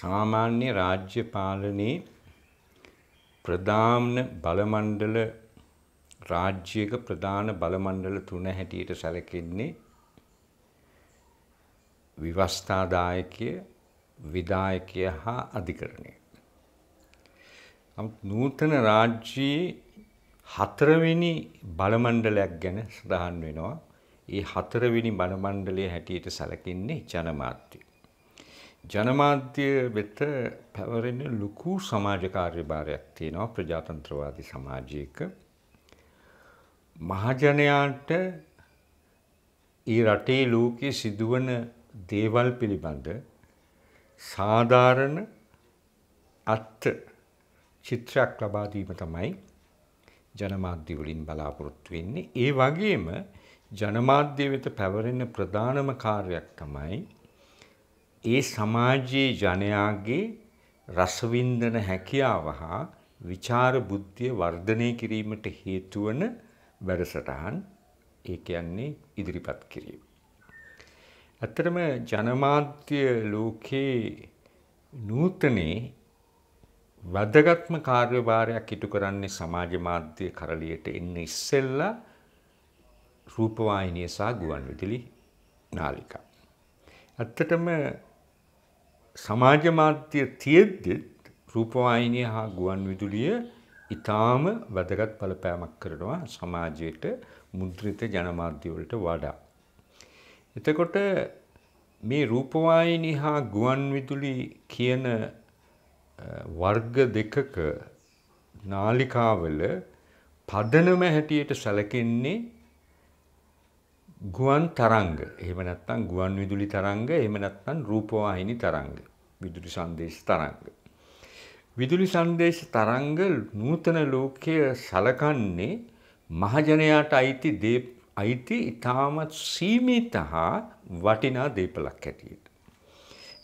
සාමාන්‍ය රාජ්‍ය පාලනයේ ප්‍රධාන බලමණ්ඩල රාජ්‍යයක ප්‍රධාන බලමණ්ඩල තුන හැටියට සැලකෙන්නේ විවස්ථාදායකය විදායකය හා අධිකරණය. නූතන රාජ්‍යයේ හතරවෙනි බලමණ්ඩලයක් ගැන සඳහන් වෙනවා. ඒ හතරවෙනි බලමණ්ඩලය හැටියට සැලකෙන්නේ ජනමාධ්‍ය. ජනමාධ්‍ය වෙත පැවරෙන ලොකු සමාජ කාර්යභාරයක් තියෙනවා ප්‍රජාතන්ත්‍රවාදී සමාජයක. මහජනයාට ඒ රටේ ලෝකයේ සිදුවන දේවල් පිළිබඳ සාධාරණ අත්ත චිත්‍රයක් ලබා දීම තමයි ජනමාධ්‍ය වලින් බලාපොරොත්තු වෙන්නේ. ඒ වගේම ජනමාධ්‍ය වෙත පැවරෙන ප්‍රධානම කාර්යයක් තමයි ඒ සමාජයේ ජනයාගේ රසවින්දන හැකියාව හා විචාර බුද්ධිය වර්ධනය කිරීමට හේතු වන වැඩසටහන් ඒ කියන්නේ ඉදිරිපත් කිරීම. ඇත්තටම ජනමාධ්‍ය ලෝකේ නූතනේ වැදගත්ම කාර්යභාරයක් ඉටු කරන්නේ සමාජ මාධ්‍ය කරලියට එන්න ඉස්සෙල්ලා රූපවාහිනිය සහ ගුවන් විදුලි නාලිකා. ඇත්තටම සමාජ මාධ්‍ය තියෙද්දිත් රූපවාහිනිය හා ගුවන් විදුලිය ඊටාම වැදගත් බලපෑමක් කරනවා සමාජයට මුද්‍රිත ජනමාධ්‍ය වලට වඩා. එතකොට මේ රූපවාහිනී හා ගුවන් විදුලි කියන වර්ග දෙකක නාලිකාවල පදනම හැටියට සැලකෙන්නේ ගුවන් තරංග. එහෙම නැත්නම් ගුවන් විදුලි තරංග, එහෙම නැත්නම් රූපවාහිනී තරංග, විදුලි සංදේශ තරංග. විදුලි සංදේශ තරංග නූතන ලෝකයේ සලකන්නේ මහජනයාට අයිති දේ අයිති ඊටමත් සීමිත හා වටිනා දේපලක් හැටියට.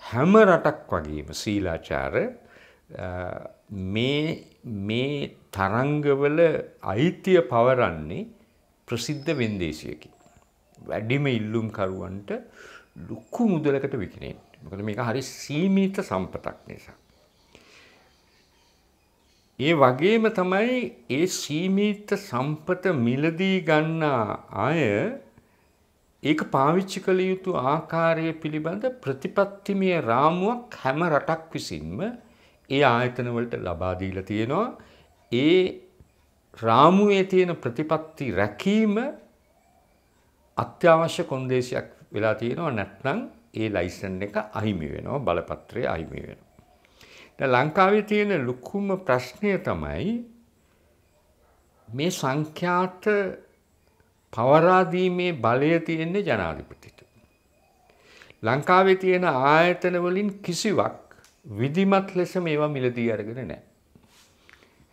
හැම රටක් වගේම සීලාචාර මේ මේ තරංගවල අයිතිය පවරන්නේ ප්‍රසිද්ධ වෙන්දේසියකින්. වැඩිම ඉල්ලුම් කරුවන්ට ලොකු මුදලකට විකිනෙන්න. මොකද මේක හරි සීමිත සම්පතක් නිසා. ඒ වගේම තමයි ඒ සීමිත සම්පත මිලදී ගන්නා අය ඒක පාවිච්චි කළ යුතු ආකාරය පිළිබඳ ප්‍රතිපත්තිමය රාමුවක් හැම රටක් විසින්ම ඒ ආයතන වලට ලබා දීලා තියෙනවා. ඒ රාමුවේ තියෙන ප්‍රතිපත්ති රැකීම අත්‍යවශ්‍ය කොන්දේසියක් වෙලා තියෙනවා නැත්නම් ඒ ලයිසන් එක අහිමි වෙනවා බලපත්‍රය අහිමි වෙනවා. දැන් ලංකාවේ තියෙන ලොකුම ප්‍රශ්නය තමයි මේ සංඛ්‍යාත පවරා දීමේ බලය තියෙන්නේ ජනාධිපතිට. ලංකාවේ තියෙන ආයතන වලින් කිසිවක් විධිමත් ලෙස මේවා මිලදී අරගෙන නැහැ.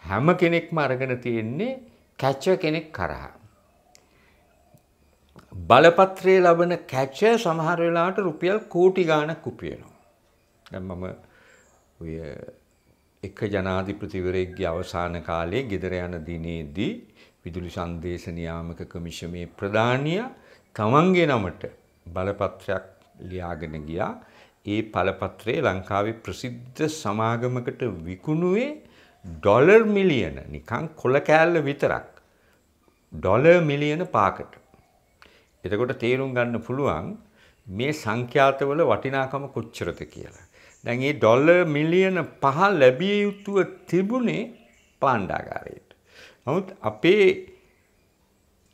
හැම කෙනෙක්ම අරගෙන තියෙන්නේ කැච කෙනෙක් කරහා. බලපත්‍රයේ ලබන කැච සමහර වෙලාවට රුපියල් කෝටි ගාණක් උපයනවා. දැන් මම ඔය එක ජනාධිපතිවරයෙක්ගේ අවසාන කාලයේ ගෙදර යන දිනේදී විදුලි සංදේශ නියාමක කමිෂමේ ප්‍රධානියා තමන්ගේ නමට බලපත්‍රයක් ලියාගෙන ගියා. ඒ බලපත්‍රය ලංකාවේ ප්‍රසිද්ධ සමාගමකට විකුණුවේ ඩොලර් මිලියන නිකන් කොල කෑල්ල විතරක්. ඩොලර් මිලියන පාකට. එතකොට තේරුම් ගන්න පුළුවන් මේ සංඛ්‍යාතවල වටිනාකම කොච්චරද කියලා. දැන් මේ ඩොලර් මිලියන 5 ලැබිය යුතුව තිබුණේ භාණ්ඩාගාරයට. නමුත් අපේ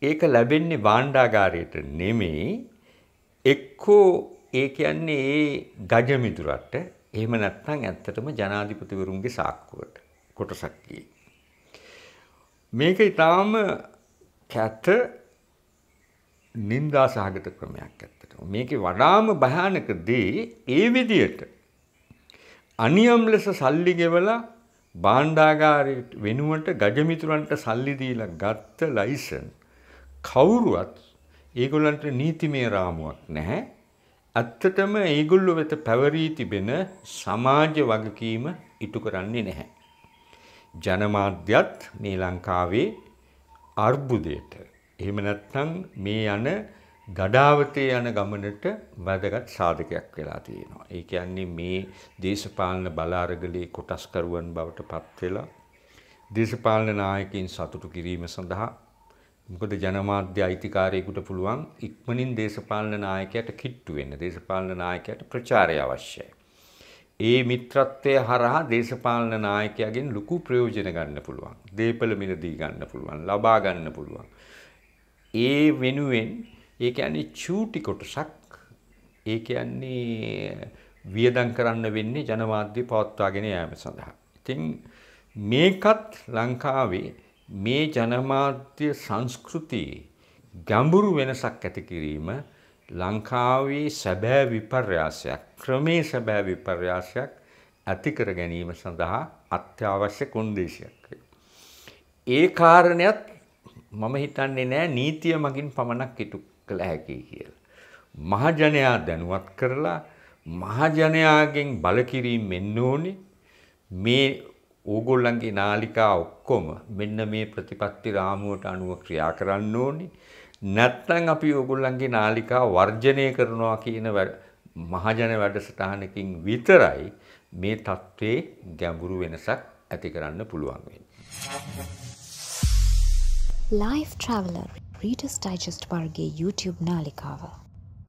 ඒක ලැබෙන්නේ භාණ්ඩාගාරයට නෙමෙයි එක්කෝ ඒ කියන්නේ ඒ ගජමිදුරට එහෙම නැත්නම් ඇත්තටම ජනාධිපතිවරුන්ගේ සාක්කුවට කොටසක් ගියේ. මේක ඊටාම කැත නින්දා සහගත ක්‍රමයක් ඇත්තටම. මේකේ වඩාම භයානක දේ ඒ විදියට අනියම් ලෙස සල්ලි ගෙවලා භාණ්ඩාගාරයට වෙනුවට ගජමිතුරන්ට සල්ලි දීලා ගත්ත ලයිසන් කවුරුවත් ඒගොල්ලන්ට නීතිමය රාමුවක් නැහැ. ඇත්තටම ඒගොල්ලෝ වෙත පැවරී තිබෙන සමාජ වගකීම ඉටු කරන්නේ නැහැ. ජනමාධ්‍යත් මේ ලංකාවේ අර්බුදයට එහෙම නැත්නම් මේ යන ගඩාවතේ යන ගමනට වැදගත් සාධකයක් වෙලා තියෙනවා. ඒ කියන්නේ මේ දේශපාලන බලාරගලේ කොටස්කරුවන් බවට පත් වෙලා දේශපාලන නායකයින් සතුටු කිරීම සඳහා මොකද ජනමාධ්‍ය අයිතිකාරයෙකුට පුළුවන් ඉක්මනින් දේශපාලන නායකයට කිට්ටු වෙන්න. දේශපාලන නායකයට ප්‍රචාරය අවශ්‍යයි. ඒ මිත්‍රත්වය හරහා දේශපාලන නායකයාගෙන් ලොකු ප්‍රයෝජන ගන්න පුළුවන්. දේපල මිලදී ගන්න පුළුවන්. ලබා ගන්න පුළුවන්. ඒ වෙනුවෙන් ඒ කියන්නේ චූටි කොටසක් ඒ කියන්නේ වියදම් කරන්න වෙන්නේ ජනමාධ්‍ය පවත්වාගෙන යාම සඳහා. ඉතින් මේකත් ලංකාවේ මේ ජනමාධ්‍ය සංස්කෘතියේ ගැඹුරු වෙනසක් ඇති කිරීම ලංකාවේ සැබෑ විපර්යාසයක් ක්‍රමේ සැබෑ විපර්යාසයක් ඇති කර ගැනීම සඳහා අත්‍යවශ්‍ය කොන්දේසියක් ඒ කාරණයක් මම හිතන්නේ නෑ නීතිය මගින් පමණක් ඉටු කළ හැකි කියලා. මහජනයා දැනුවත් කරලා මහජනයාගෙන් බලකිරීම එන්න ඕනේ මේ ඕගොල්ලන්ගේ නාලිකා ඔක්කොම මෙන්න මේ ප්‍රතිපත්ති රාමුවට අනුව ක්‍රියා කරන්න ඕනේ නැත්නම් අපි ඕගොල්ලන්ගේ නාලිකා වර්ජනය කරනවා කියන මහජන වැඩසටහනකින් විතරයි මේ තත්ත්වයේ ගැඹුරු වෙනසක් ඇති කරන්න පුළුවන් වෙන්නේ. ലൈഫ് ട്രാവലർ റീഡേഴ്സ് ഡൈജസ്റ്റ് വർഗീയ യൂട്യൂബ് നാളികാവ്